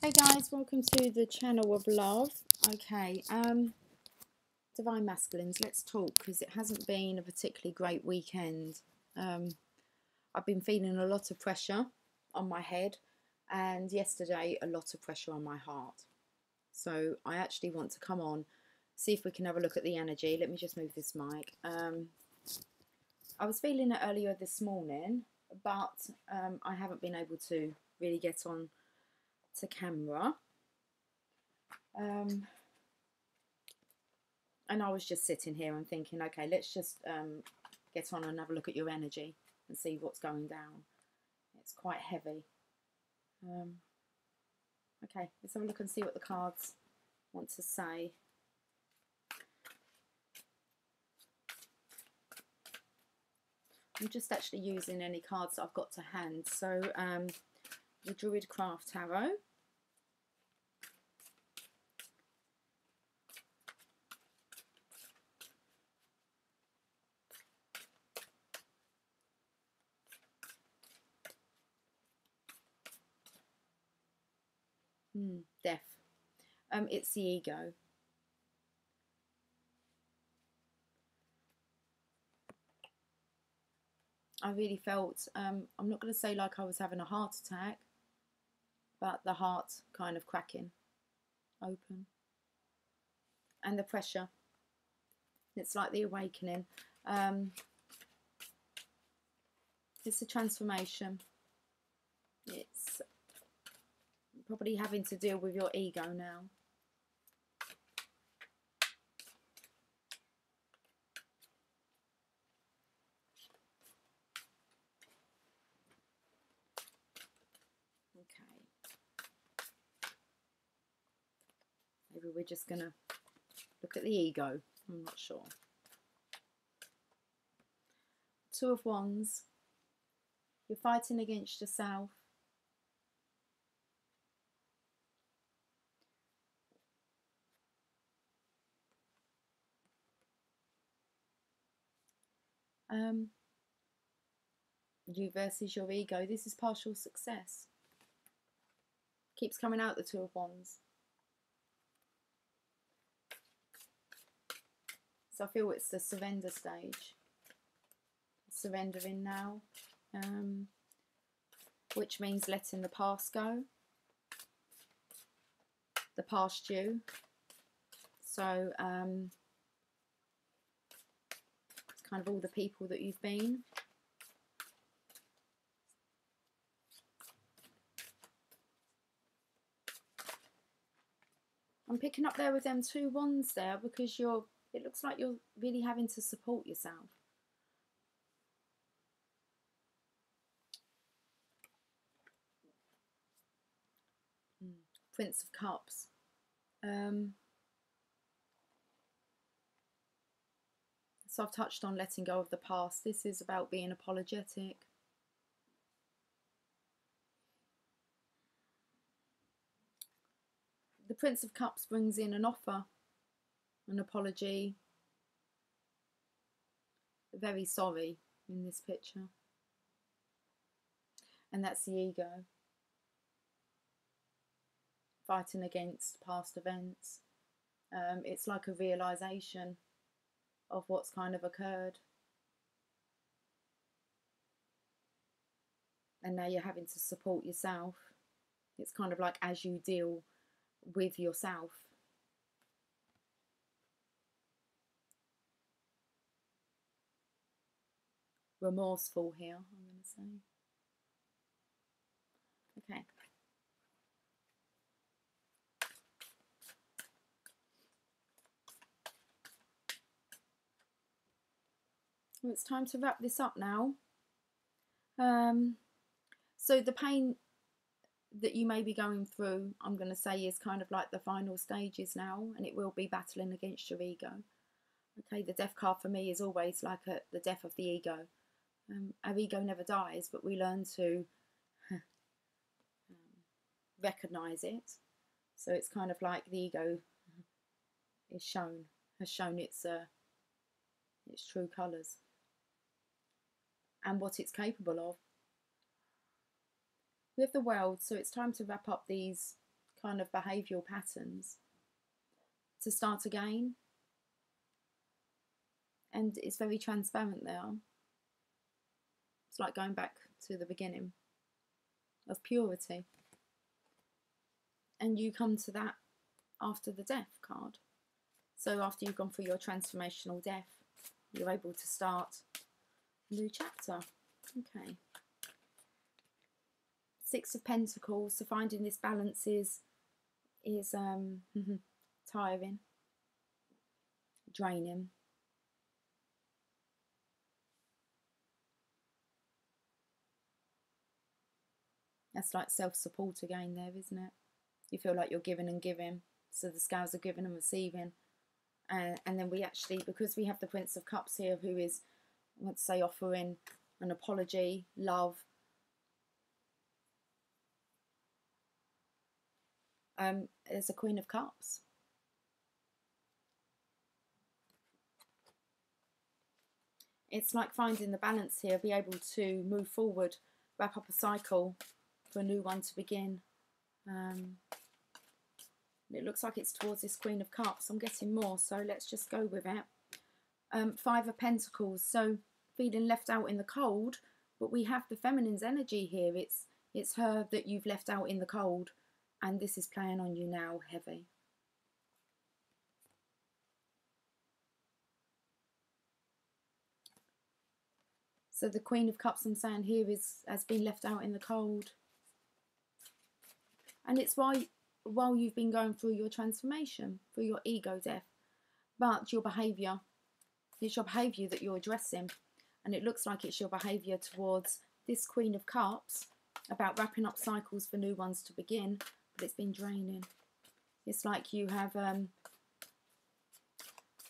Hey guys, welcome to the channel of love. Okay, um, Divine Masculines, let's talk because it hasn't been a particularly great weekend. Um, I've been feeling a lot of pressure on my head and yesterday a lot of pressure on my heart. So I actually want to come on, see if we can have a look at the energy. Let me just move this mic. Um, I was feeling it earlier this morning, but um, I haven't been able to really get on to camera. Um, and I was just sitting here and thinking, okay, let's just um, get on and have a look at your energy and see what's going down. It's quite heavy. Um, okay, let's have a look and see what the cards want to say. I'm just actually using any cards that I've got to hand. So um, the Druid Craft Tarot. Hmm, death. Um, it's the ego. I really felt, um, I'm not going to say like I was having a heart attack, but the heart kind of cracking open. And the pressure. It's like the awakening. Um, it's a transformation. It's probably having to deal with your ego now. Okay. Maybe we're just going to look at the ego. I'm not sure. Two of Wands. You're fighting against yourself. Um, you versus your ego. This is partial success. Keeps coming out the Two of Wands. So I feel it's the surrender stage. Surrendering now. Um, which means letting the past go. The past you. So um, kind of all the people that you've been. I'm picking up there with them two wands there because you're, it looks like you're really having to support yourself. Hmm, Prince of Cups. Um, So I've touched on letting go of the past. This is about being apologetic. The Prince of Cups brings in an offer, an apology. Very sorry in this picture. And that's the ego. Fighting against past events. Um, it's like a realization of what's kind of occurred. And now you're having to support yourself. It's kind of like as you deal with yourself. Remorseful here, I'm going to say. Okay. Well, it's time to wrap this up now. Um, so the pain that you may be going through, I'm going to say, is kind of like the final stages now, and it will be battling against your ego. Okay, the death card for me is always like a, the death of the ego. Um, our ego never dies, but we learn to um, recognize it. So it's kind of like the ego is shown, has shown its uh, its true colours and what it's capable of. With the world, so it's time to wrap up these kind of behavioural patterns to start again. And it's very transparent there. It's like going back to the beginning of purity. And you come to that after the death card. So after you've gone through your transformational death, you're able to start new chapter. Okay. Six of Pentacles. So finding this balance is is um, tiring, draining. That's like self-support again there, isn't it? You feel like you're giving and giving. So the scales are giving and receiving. Uh, and then we actually, because we have the Prince of Cups here, who is, To say, offering an apology, love. Um, there's a Queen of Cups. It's like finding the balance here, be able to move forward, wrap up a cycle for a new one to begin. Um, it looks like it's towards this Queen of Cups. I'm getting more, so let's just go with it. Um, Five of Pentacles. So feeling left out in the cold, but we have the feminine's energy here. It's it's her that you've left out in the cold, and this is playing on you now heavy. So the Queen of Cups I'm saying here is has been left out in the cold. And it's why while you've been going through your transformation, through your ego death. But your behaviour, it's your behaviour that you're addressing. And it looks like it's your behaviour towards this Queen of Cups about wrapping up cycles for new ones to begin, but it's been draining. It's like you have um,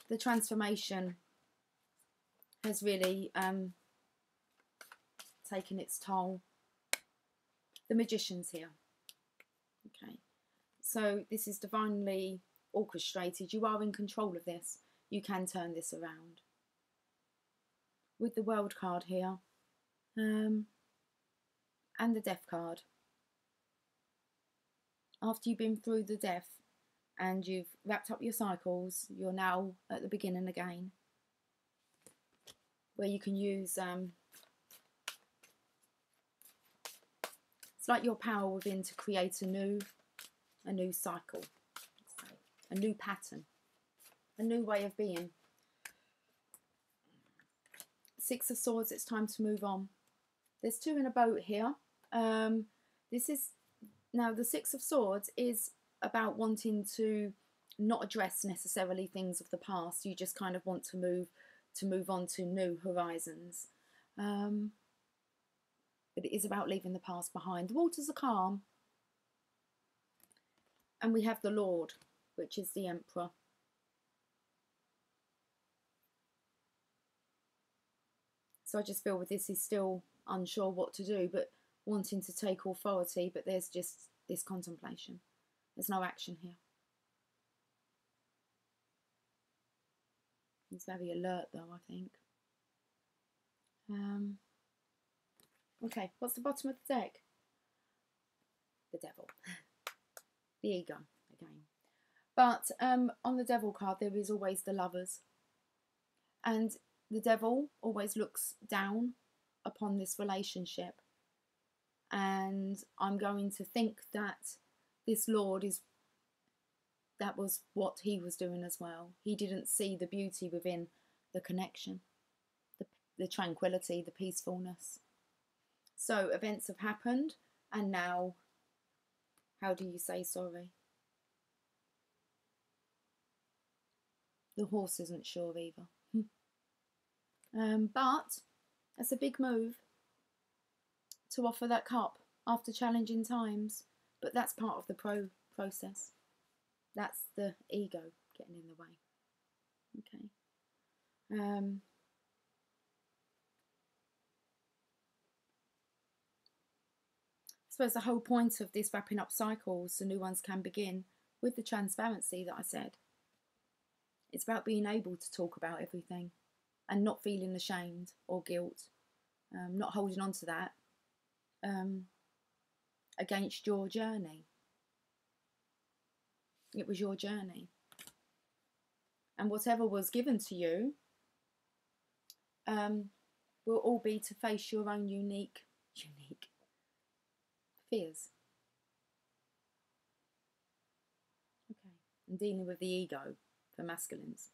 the transformation has really um, taken its toll. The magician's here. Okay. So this is divinely orchestrated. You are in control of this. You can turn this around. With the world card here. Um, and the death card. After you've been through the death and you've wrapped up your cycles, you're now at the beginning again. Where you can use um, it's like your power within to create a new a new cycle, a new pattern, a new way of being. Six of Swords, it's time to move on. There's two in a boat here. Um, this is, now the Six of Swords is about wanting to not address necessarily things of the past. You just kind of want to move to move on to new horizons. Um, but it is about leaving the past behind. The waters are calm, and we have the Lord, which is the Emperor. So I just feel with this, he's still unsure what to do, but wanting to take authority, but there's just this contemplation. There's no action here. He's very alert though, I think. Um, okay, what's the bottom of the deck? The devil. the ego again. But um, on the devil card, there is always the lovers. And the devil always looks down upon this relationship. And I'm going to think that this Lord is, that was what he was doing as well. He didn't see the beauty within the connection, the, the tranquility, the peacefulness. So events have happened, and now how do you say sorry? The horse isn't sure either. Um, but that's a big move to offer that cup after challenging times. But that's part of the pro process. That's the ego getting in the way. Okay. Um, suppose the whole point of this wrapping up cycles so new ones can begin with the transparency that I said. It's about being able to talk about everything and not feeling ashamed or guilt, um, not holding on to that um, against your journey. It was your journey. And whatever was given to you um, will all be to face your own unique, unique fears. Okay, and dealing with the ego for masculines.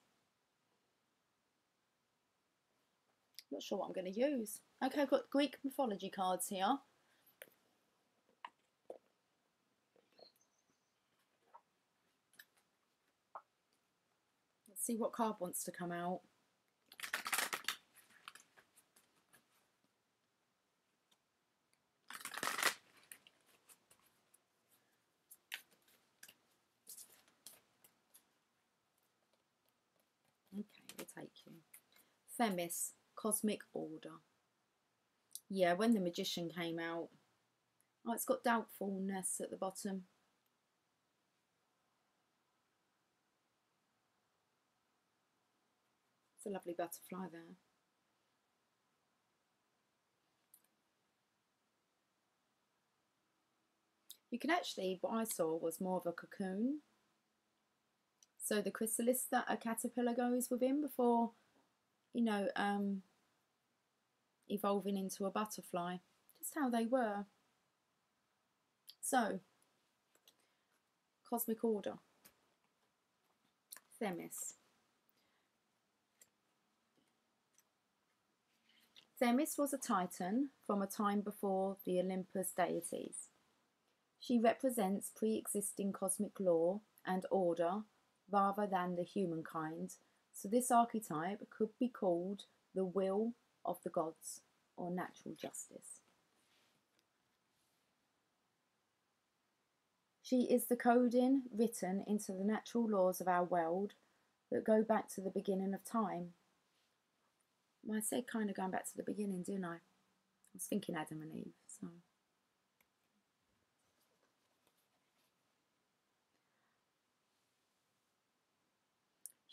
Not sure what I'm going to use. Okay, I've got Greek mythology cards here. Let's see what card wants to come out. Okay, we'll take you. Themis, Cosmic Order. Yeah, when the Magician came out, oh, it's got doubtfulness at the bottom. It's a lovely butterfly there. You can actually, what I saw was more of a cocoon so the chrysalis that a caterpillar goes within before, you know, um, evolving into a butterfly. Just how they were. So, cosmic order. Themis. Themis was a titan from a time before the Olympus deities. She represents pre existing cosmic law and order rather than the humankind, so this archetype could be called the will of the gods or natural justice. She is the coding written into the natural laws of our world that go back to the beginning of time. I said kind of going back to the beginning, didn't I? I was thinking Adam and Eve, so.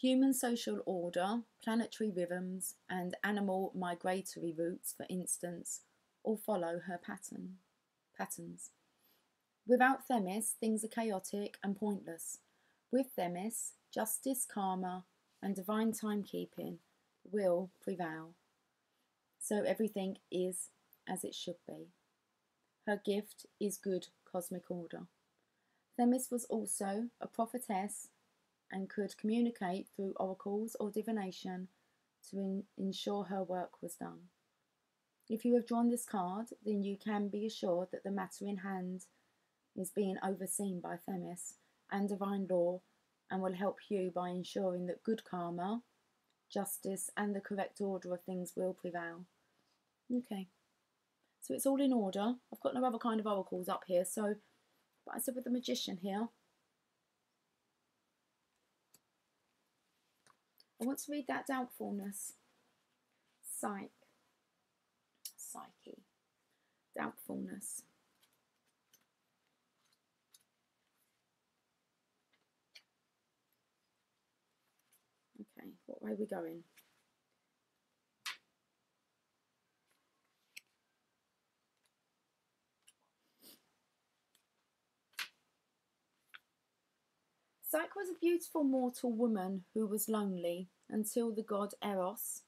Human social order, planetary rhythms, and animal migratory routes, for instance, all follow her pattern patterns. Without Themis, things are chaotic and pointless. With Themis, justice, karma, and divine timekeeping will prevail. So everything is as it should be. Her gift is good cosmic order. Themis was also a prophetess and could communicate through oracles or divination to in- ensure her work was done. If you have drawn this card, then you can be assured that the matter in hand is being overseen by Themis and divine law and will help you by ensuring that good karma, justice, and the correct order of things will prevail. Okay, so it's all in order. I've got no other kind of oracles up here, so but I said with the magician here, I want to read that doubtfulness. Psyche. Psyche. Doubtfulness. Okay, what way are we going? Psyche was a beautiful mortal woman who was lonely until the god Eros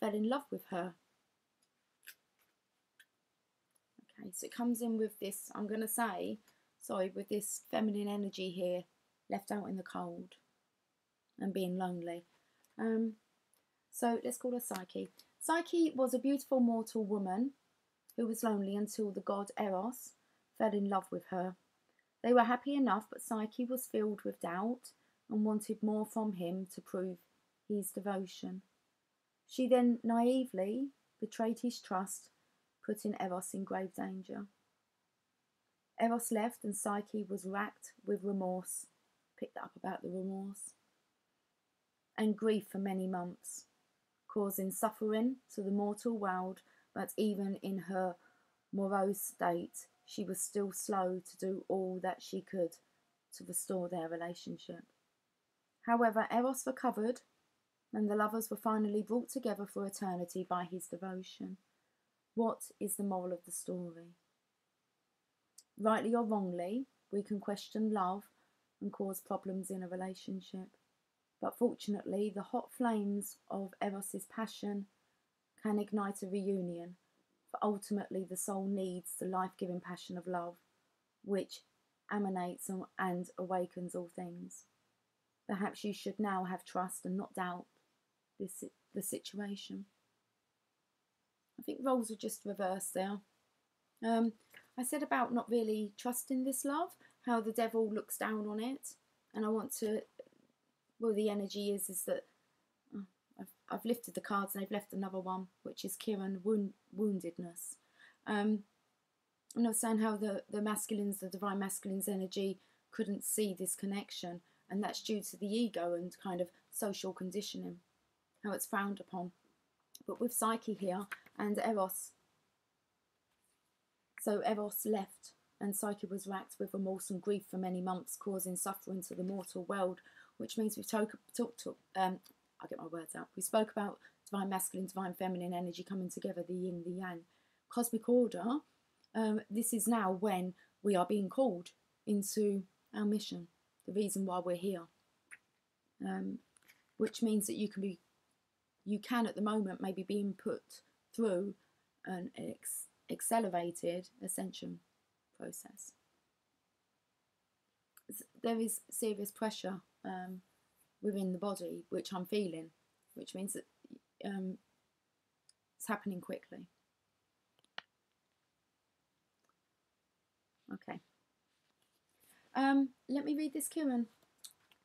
fell in love with her. Okay, so it comes in with this, I'm going to say, sorry, with this feminine energy here, left out in the cold and being lonely. Um, so let's call her Psyche. Psyche was a beautiful mortal woman who was lonely until the god Eros fell in love with her. They were happy enough, but Psyche was filled with doubt and wanted more from him to prove his devotion. She then naively betrayed his trust, putting Eros in grave danger. Eros left, and Psyche was racked with remorse. Picked up about the remorse and grief for many months, causing suffering to the mortal world, but even in her morose state, she was still slow to do all that she could to restore their relationship. However, Eros recovered, and the lovers were finally brought together for eternity by his devotion. What is the moral of the story? Rightly or wrongly, we can question love and cause problems in a relationship. But fortunately, the hot flames of Eros's passion can ignite a reunion, for ultimately the soul needs the life giving passion of love, which emanates and awakens all things. Perhaps you should now have trust and not doubt this, the situation. I think roles are just reversed there. Um, I said about not really trusting this love, how the devil looks down on it, and I want to. Well, the energy is is that I've, lifted the cards and I've left another one, which is Chiron wound, woundedness. Um, and I was saying how the the masculines, the divine masculine's energy couldn't see this connection, and that's due to the ego and kind of social conditioning, how it's frowned upon. But with Psyche here and Eros, so Eros left, and Psyche was racked with remorse and grief for many months, causing suffering to the mortal world, which means we've talked, talk, talk, um, I'll get my words out. We spoke about divine masculine, divine feminine energy coming together, the yin, the yang. Cosmic order, um, this is now when we are being called into our mission, the reason why we're here. Um, which means that you can be, you can at the moment maybe being put through an ex- accelerated ascension process. There is serious pressure um, within the body, which I'm feeling, which means that um, it's happening quickly. Okay. Um, let me read this, Chiron.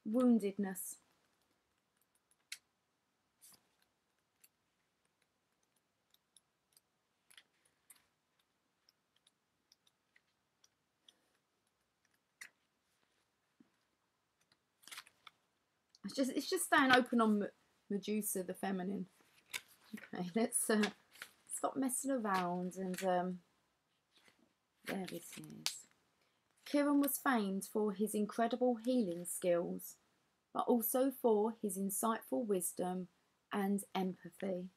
Woundedness. It's just it's just staying open on Medusa, the feminine. Okay, let's uh, stop messing around and um, there it is. Chiron was famed for his incredible healing skills, but also for his insightful wisdom and empathy.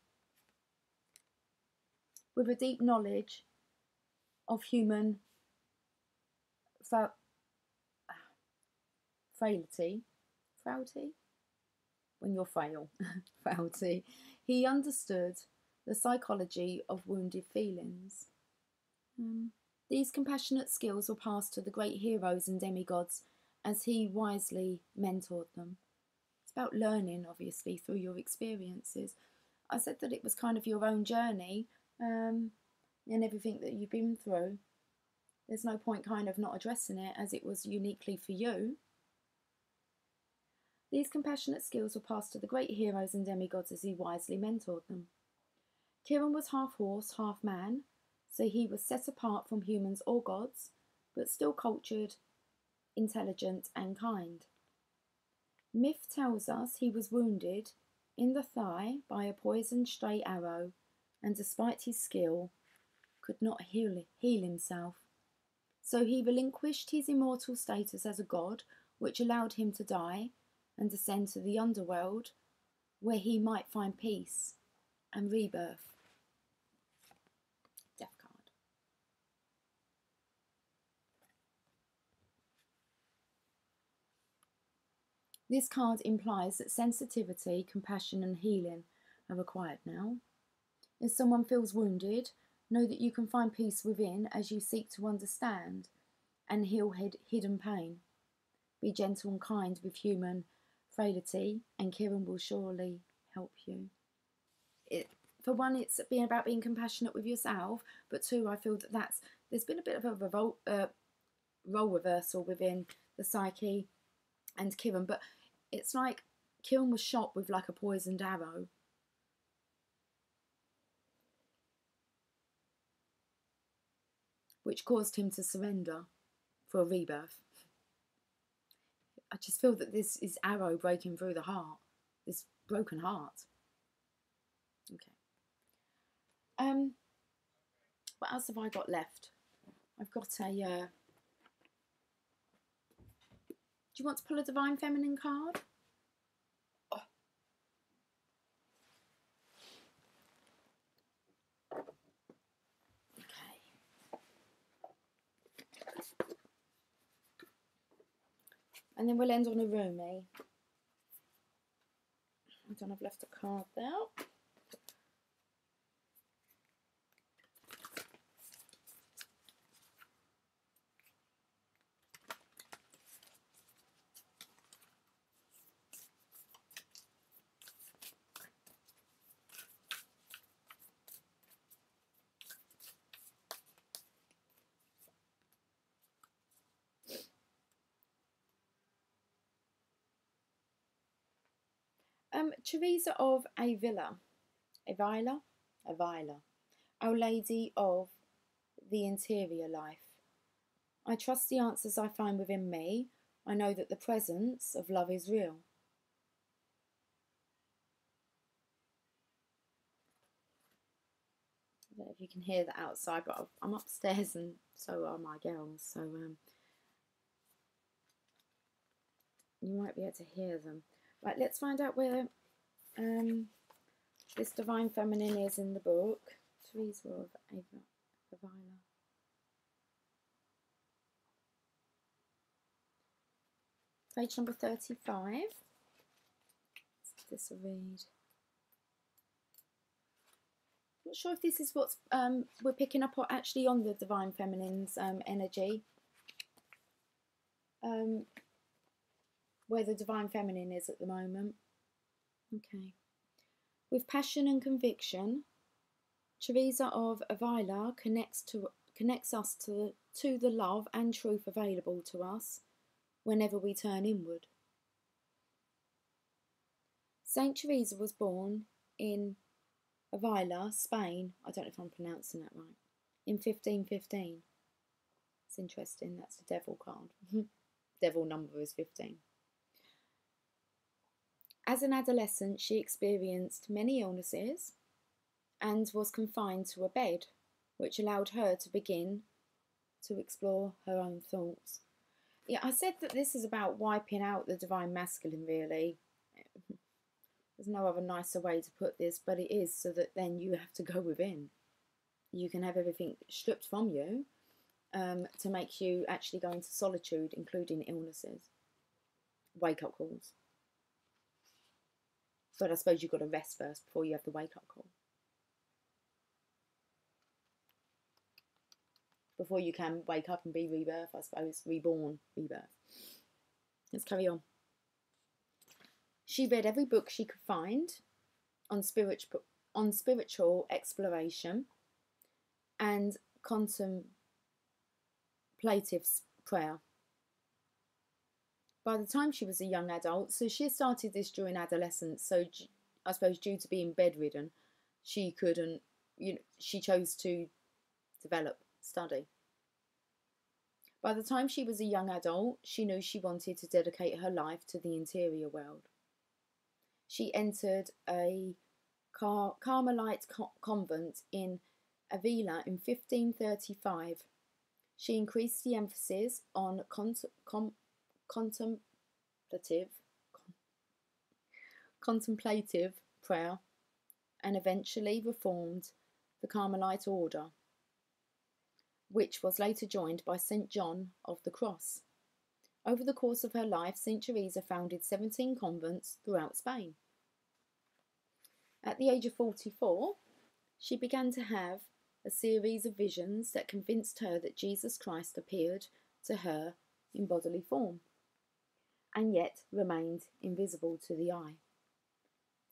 With a deep knowledge of human fra- frailty, frailty, when you're frail, frailty, he understood the psychology of wounded feelings. Um, these compassionate skills were passed to the great heroes and demigods as he wisely mentored them. It's about learning, obviously, through your experiences. I said that it was kind of your own journey um, and everything that you've been through. There's no point kind of not addressing it as it was uniquely for you. These compassionate skills were passed to the great heroes and demigods as he wisely mentored them. Chiron was half horse, half man, so he was set apart from humans or gods, but still cultured, intelligent, and kind. Myth tells us he was wounded in the thigh by a poisoned stray arrow, and despite his skill, could not heal, heal himself. So he relinquished his immortal status as a god, which allowed him to die and descend to the underworld, where he might find peace and rebirth. Death card. This card implies that sensitivity, compassion, and healing are required now. If someone feels wounded, know that you can find peace within as you seek to understand and heal hid- hidden pain. Be gentle and kind with human frailty, and Chiron will surely help you. It, for one, it's being about being compassionate with yourself, but two, I feel that that's there's been a bit of a revolt, uh, role reversal within the psyche and Chiron, but it's like Chiron was shot with like a poisoned arrow. Which caused him to surrender for a rebirth. I just feel that this is arrow breaking through the heart, this broken heart. Okay. Um, what else have I got left? I've got a. Uh, do you want to pull a divine feminine card? And then we'll end on a Rumi. I don't have left a card there. Um, Teresa of Avila, Avila, Avila, Our Lady of the Interior Life. I trust the answers I find within me. I know that the presence of love is real. I don't know if you can hear that outside, but I'm upstairs and so are my girls, so um, you might be able to hear them. Right, let's find out where um, this Divine Feminine is in the book. Teresa of Avila. Page number 35. This will read. Not sure if this is what um, we're picking up or actually on the Divine Feminine's um, energy. Um, where the Divine Feminine is at the moment. Okay. With passion and conviction, Teresa of Avila connects to connects us to to the love and truth available to us whenever we turn inward. Saint Teresa was born in Avila, Spain. I don't know if I'm pronouncing that right. In 1515. It's interesting. That's the devil card. devil number is 15. As an adolescent, she experienced many illnesses and was confined to a bed, which allowed her to begin to explore her own thoughts. Yeah, I said that this is about wiping out the divine masculine, really. There's no other nicer way to put this, but it is so that then you have to go within. You can have everything stripped from you um, to make you actually go into solitude, including illnesses, wake up calls. But I suppose you've got to rest first before you have the wake up call. Before you can wake up and be rebirth, I suppose, reborn, rebirth. Let's carry on. She read every book she could find on spiritual on spiritual exploration and contemplative prayer by the time she was a young adult, so she started this during adolescence. So I suppose due to being bedridden, she couldn't, you know, she chose to develop, study. By the time she was a young adult, she knew she wanted to dedicate her life to the interior world. She entered a Car- Carmelite co- convent in Avila in 1535. She increased the emphasis on con- com- contemplative, contemplative prayer and eventually reformed the Carmelite order, which was later joined by St. John of the Cross. Over the course of her life, St. Teresa founded 17 convents throughout Spain. At the age of 44, she began to have a series of visions that convinced her that Jesus Christ appeared to her in bodily form and yet remained invisible to the eye.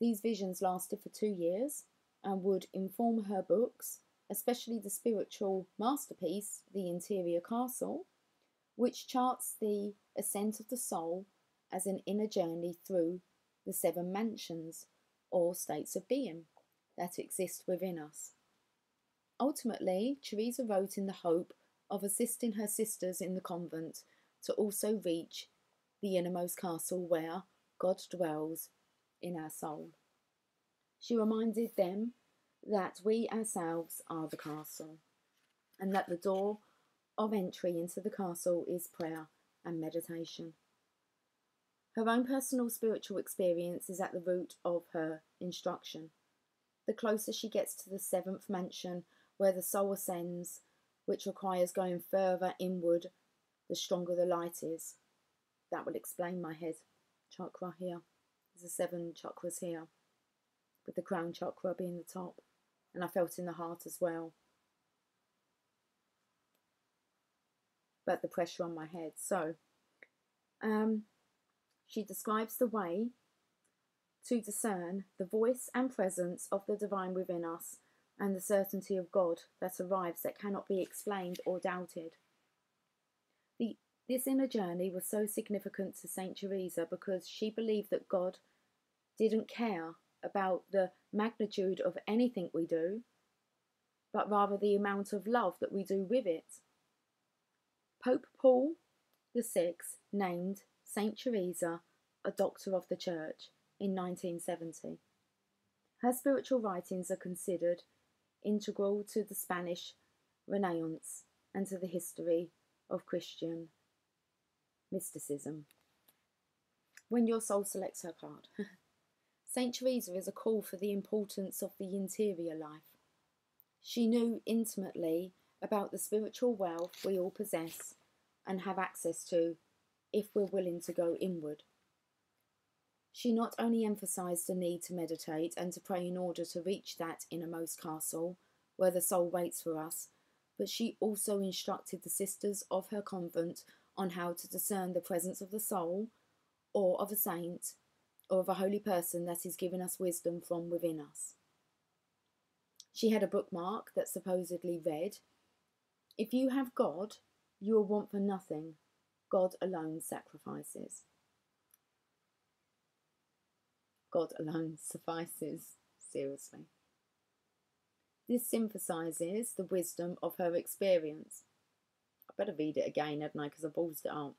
These visions lasted for two years and would inform her books, especially the spiritual masterpiece, The Interior Castle, which charts the ascent of the soul as an inner journey through the seven mansions or states of being that exist within us. Ultimately, Teresa wrote in the hope of assisting her sisters in the convent to also reach the innermost castle where God dwells in our soul. She reminded them that we ourselves are the castle, and that the door of entry into the castle is prayer and meditation. Her own personal spiritual experience is at the root of her instruction. The closer she gets to the seventh mansion, where the soul ascends, which requires going further inward, the stronger the light is. That will explain my head chakra here. There's the seven chakras here, with the crown chakra being the top, and I felt in the heart as well. But the pressure on my head. So, um, she describes the way to discern the voice and presence of the divine within us and the certainty of God that arrives that cannot be explained or doubted. This inner journey was so significant to St. Teresa because she believed that God didn't care about the magnitude of anything we do, but rather the amount of love that we do with it. Pope Paul VI named St. Teresa a doctor of the church in 1970. Her spiritual writings are considered integral to the Spanish Renaissance and to the history of Christian mysticism. When your soul selects her card, St. Teresa is a call for the importance of the interior life. She knew intimately about the spiritual wealth we all possess and have access to if we're willing to go inward. She not only emphasized the need to meditate and to pray in order to reach that innermost castle where the soul waits for us, but she also instructed the sisters of her convent on how to discern the presence of the soul or of a saint or of a holy person that is giving us wisdom from within us. She had a bookmark that supposedly read, If you have God, you will want for nothing. God alone sacrifices. God alone suffices. Seriously. This synthesizes the wisdom of her experience. I better read it again, hadn't I? Because I ballsed it up.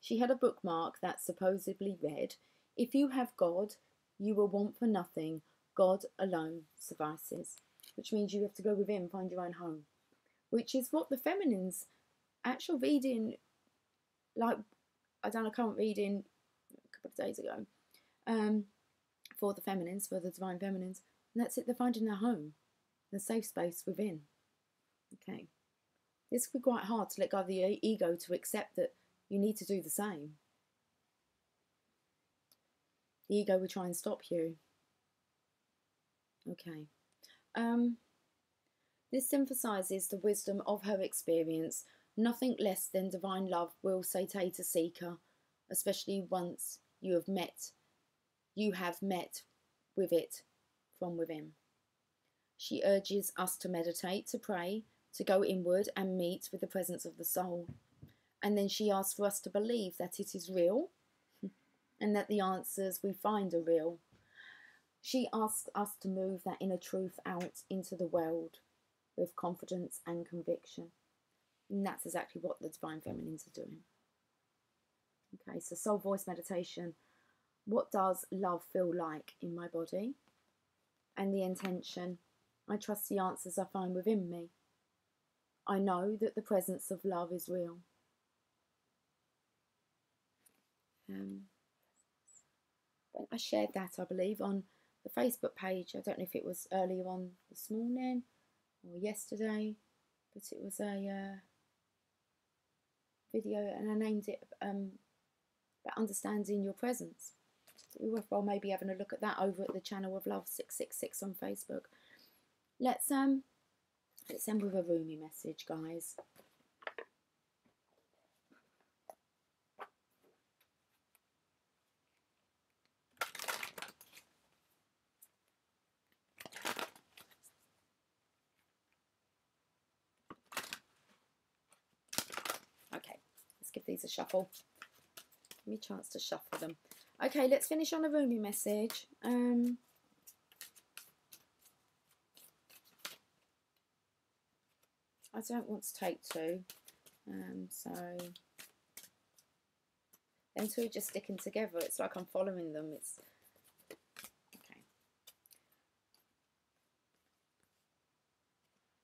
She had a bookmark that supposedly read, If you have God, you will want for nothing. God alone suffices. Which means you have to go within, find your own home. Which is what the feminines actual reading, like I done a current reading a couple of days ago. Um, for the feminines, for the divine feminines. And that's it, they're finding their home, the safe space within. Okay. This can be quite hard to let go of the ego to accept that you need to do the same. The ego will try and stop you. Okay. Um, this emphasizes the wisdom of her experience. Nothing less than divine love will satiate a seeker, especially once you have met you have met with it from within. She urges us to meditate, to pray, to go inward and meet with the presence of the soul. And then she asks for us to believe that it is real and that the answers we find are real. She asks us to move that inner truth out into the world with confidence and conviction. And that's exactly what the Divine Feminines are doing. Okay, so soul voice meditation what does love feel like in my body? And the intention, I trust the answers I find within me. I know that the presence of love is real. Um, I shared that, I believe, on the Facebook page. I don't know if it was earlier on this morning or yesterday, but it was a uh, video and I named it um, about understanding your presence worthwhile maybe having a look at that over at the channel of Love 666 on Facebook. Let's um let's end with a Rumi message, guys. Okay, let's give these a shuffle. Give me a chance to shuffle them. Okay, let's finish on a Rumi message. Um, I don't want to take two. Um, so them two just sticking together. It's like I'm following them. It's okay.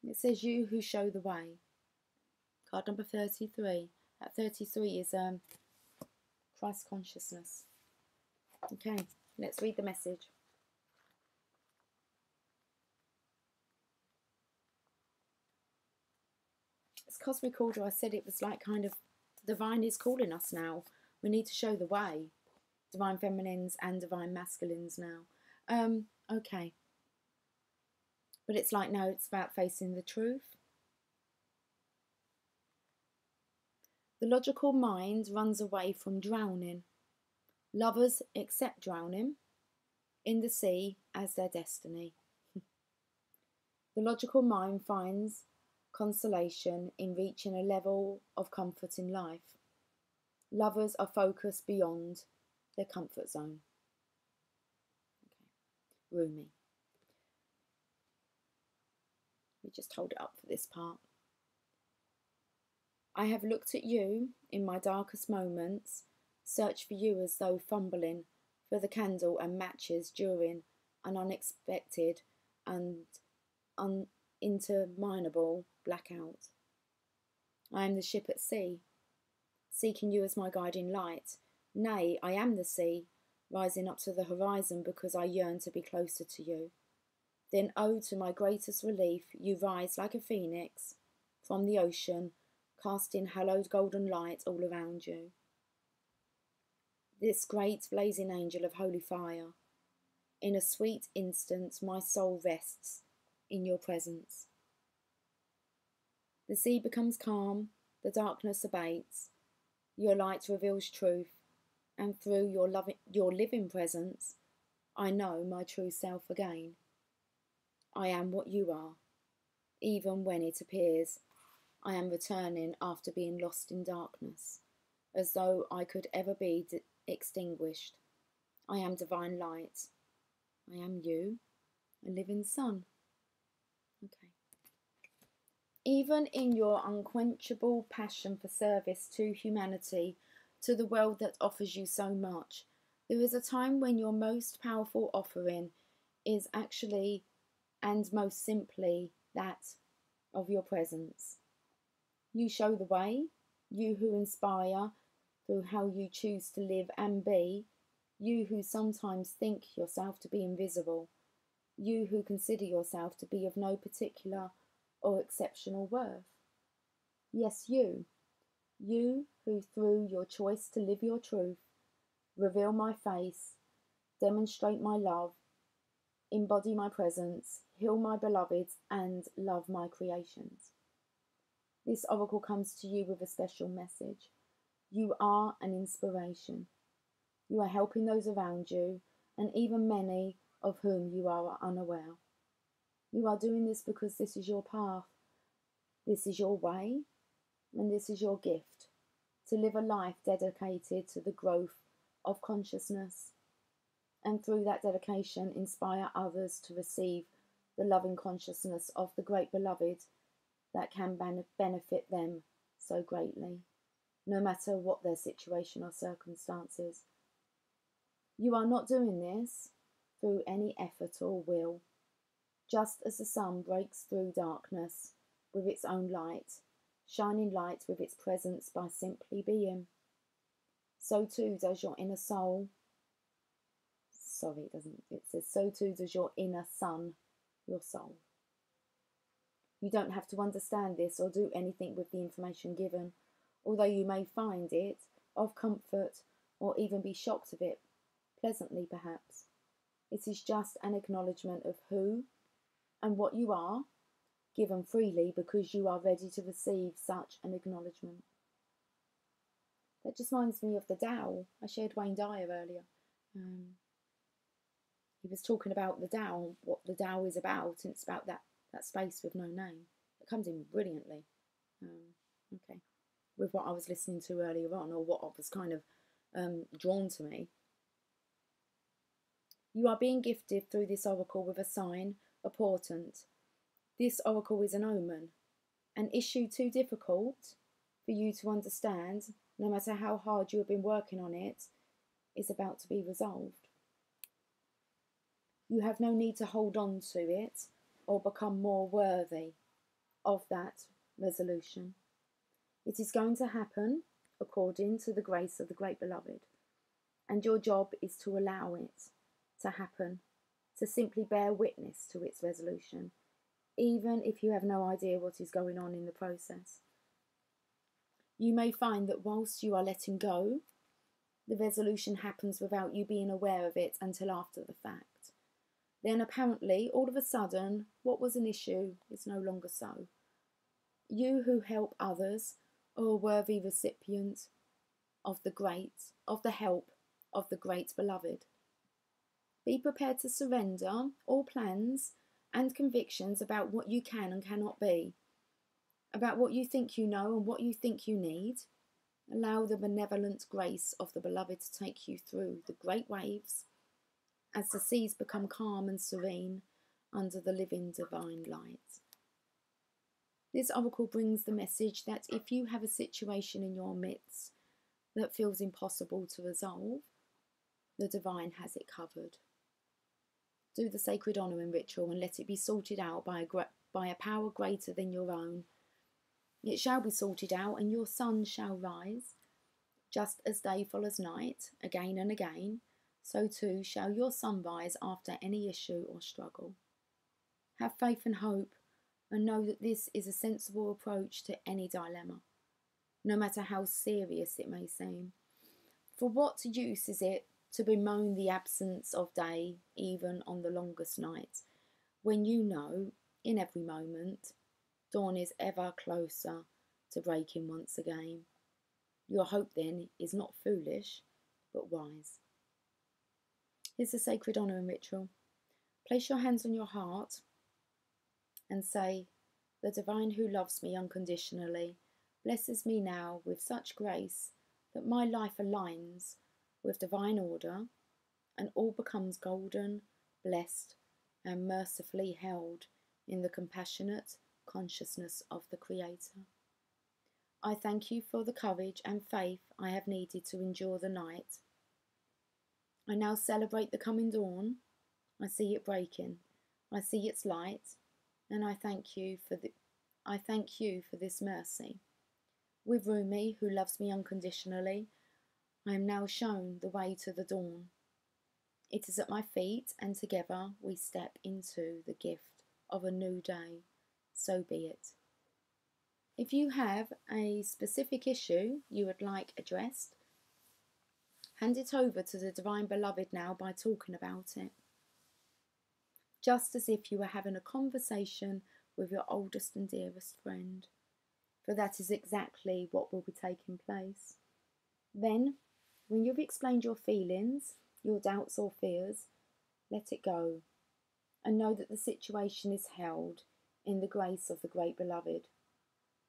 It says you who show the way. Card number 33. At 33 is um Christ consciousness. Okay, let's read the message. It's cosmic order. I said it was like kind of the divine is calling us now. We need to show the way. Divine feminines and divine masculines now. Um, okay. But it's like now it's about facing the truth. The logical mind runs away from drowning. Lovers accept drowning in the sea as their destiny. the logical mind finds consolation in reaching a level of comfort in life. Lovers are focused beyond their comfort zone. Okay. Rumi. We just hold it up for this part. I have looked at you in my darkest moments, searched for you as though fumbling for the candle and matches during an unexpected and uninterminable blackout. I am the ship at sea, seeking you as my guiding light. Nay, I am the sea, rising up to the horizon because I yearn to be closer to you. Then, oh, to my greatest relief, you rise like a phoenix from the ocean casting hallowed golden light all around you. This great blazing angel of holy fire, in a sweet instant my soul rests in your presence. The sea becomes calm, the darkness abates, your light reveals truth, and through your, loving, your living presence, I know my true self again. I am what you are, even when it appears I am returning after being lost in darkness, as though I could ever be d- extinguished. I am divine light. I am you, a living sun. Even in your unquenchable passion for service to humanity, to the world that offers you so much, there is a time when your most powerful offering is actually and most simply that of your presence. You show the way, you who inspire through how you choose to live and be, you who sometimes think yourself to be invisible, you who consider yourself to be of no particular or exceptional worth. Yes, you, you who through your choice to live your truth, reveal my face, demonstrate my love, embody my presence, heal my beloveds, and love my creations. This oracle comes to you with a special message. You are an inspiration. You are helping those around you, and even many of whom you are unaware. You are doing this because this is your path, this is your way, and this is your gift. To live a life dedicated to the growth of consciousness, and through that dedication, inspire others to receive the loving consciousness of the great beloved that can benefit them so greatly, no matter what their situation or circumstances. You are not doing this through any effort or will, just as the sun breaks through darkness with its own light, shining light with its presence by simply being. So too does your inner soul. Sorry, it doesn't. It says, so too does your inner sun, your soul. You don't have to understand this or do anything with the information given, although you may find it of comfort or even be shocked of it, pleasantly perhaps. It is just an acknowledgement of who and what you are, given freely because you are ready to receive such an acknowledgement. That just reminds me of the Tao. I shared Wayne Dyer earlier. Um, he was talking about the Tao, what the Tao is about, and it's about that that space with no name. It comes in brilliantly. Um, okay, with what I was listening to earlier on, or what was kind of um, drawn to me. You are being gifted through this oracle with a sign, a portent. This oracle is an omen, an issue too difficult for you to understand, no matter how hard you have been working on it, is about to be resolved. You have no need to hold on to it or become more worthy of that resolution. It is going to happen according to the grace of the great beloved, and your job is to allow it to happen, to simply bear witness to its resolution, even if you have no idea what is going on in the process. You may find that whilst you are letting go The resolution happens without you being aware of it until after the fact. Then, apparently, all of a sudden, what was an issue is no longer so. You who help others are a worthy recipient of the great, of the help of the great beloved. Be prepared to surrender all plans and convictions about what you can and cannot be, about what you think you know and what you think you need. Allow the benevolent grace of the beloved to take you through the great waves as the seas become calm and serene under the living divine light. This oracle brings the message that if you have a situation in your midst that feels impossible to resolve, the divine has it covered. Do the sacred honouring ritual and let it be sorted out by a, by a power greater than your own. It shall be sorted out, and your sun shall rise. Just as day follows night, again and again, so too shall your sun rise after any issue or struggle. Have faith and hope, and know that this is a sensible approach to any dilemma, no matter how serious it may seem. For what use is it to bemoan the absence of day even on the longest night, when you know, in every moment, dawn is ever closer to breaking once again. Your hope then is not foolish, but wise. Here's a sacred honour and ritual. Place your hands on your heart and say, The divine who loves me unconditionally blesses me now with such grace that my life aligns with divine order, and all becomes golden, blessed, and mercifully held in the compassionate consciousness of the Creator. I thank you for the courage and faith I have needed to endure the night. I now celebrate the coming dawn. I see it breaking. I see its light, and I thank you for the I thank you for this mercy. With Rumi, who loves me unconditionally, I am now shown the way to the dawn. It is at my feet, and together we step into the gift of a new day. So be it. If you have a specific issue you would like addressed, hand it over to the Divine Beloved now by talking about it. Just as if you were having a conversation with your oldest and dearest friend, for that is exactly what will be taking place. Then when you've explained your feelings, your doubts or fears, let it go and know that the situation is held in the grace of the great beloved.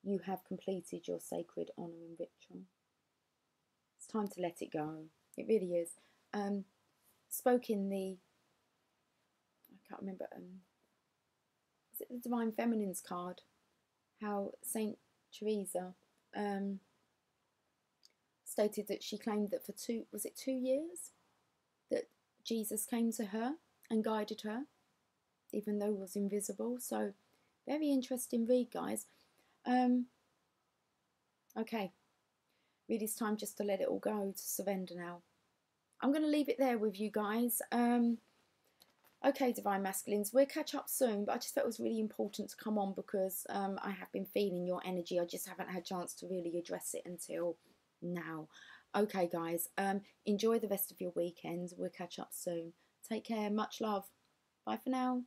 You have completed your sacred honouring ritual. It's time to let it go. It really is. Um, spoke in the, I can't remember, um, is it the Divine Feminine's card? How Saint Teresa um, stated that she claimed that for two, was it two years, that Jesus came to her and guided her, even though was invisible. So, very interesting read, guys. Um, okay, really, it's time just to let it all go, to surrender now. I'm going to leave it there with you guys. Um, okay, Divine Masculines, we'll catch up soon, but I just felt it was really important to come on because um, I have been feeling your energy. I just haven't had a chance to really address it until now. Okay, guys, um, enjoy the rest of your weekend. We'll catch up soon. Take care. Much love. Bye for now.